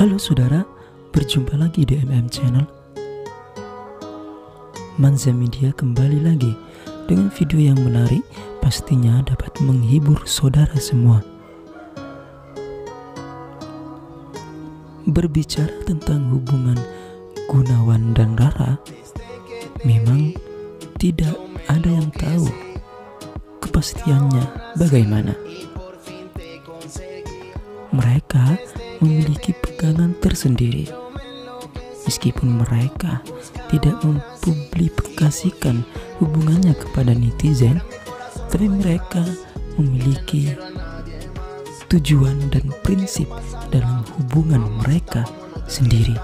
Halo saudara, berjumpa lagi di MM Channel. Manza Media kembali lagi dengan video yang menarik, pastinya dapat menghibur saudara semua. Berbicara tentang hubungan Gunawan dan Rara, memang tidak ada yang tahu kepastiannya bagaimana. Mereka memiliki pegangan tersendiri. Meskipun mereka tidak mempublikasikan hubungannya kepada netizen, tapi mereka memiliki tujuan dan prinsip dalam hubungan mereka sendiri.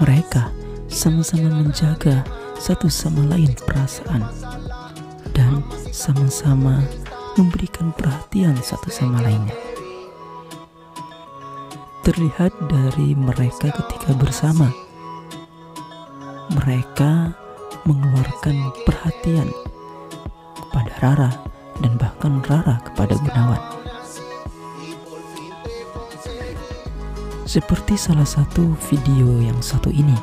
Mereka sama-sama menjaga satu sama lain perasaan dan sama-sama memberikan perhatian satu sama lainnya. Terlihat dari mereka ketika bersama, mereka mengeluarkan perhatian kepada Rara dan bahkan Rara kepada Gunawan. Seperti salah satu video yang satu ini,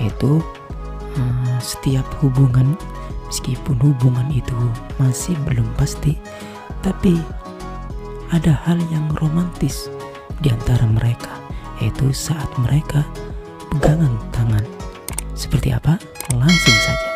yaitu uh, setiap hubungan, meskipun hubungan itu masih belum pasti, tapi ada hal yang romantis di antara mereka, yaitu saat mereka pegangan tangan. Seperti apa? Langsung saja.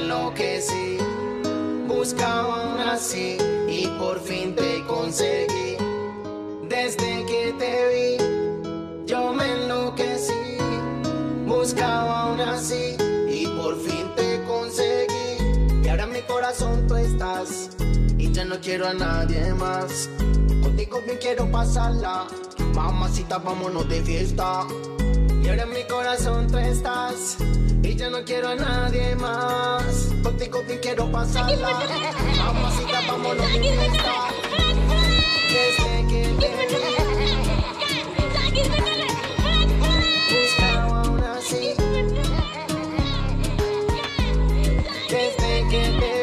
Enloquecí. Buscaba aún así y por fin te conseguí. Desde que te vi, yo me enloquecí. Buscaba aún así y por fin te conseguí. Y ahora en mi corazón tú estás y ya no quiero a nadie más. Contigo bien quiero pasarla. Mamacita, vámonos de fiesta. Y ahora en mi corazón tú estás Y ya no quiero a nadie más. Contigo bien quiero pasarla. Mamacita, vámonos de fiesta Desde que te Buscaba aún así. Desde que te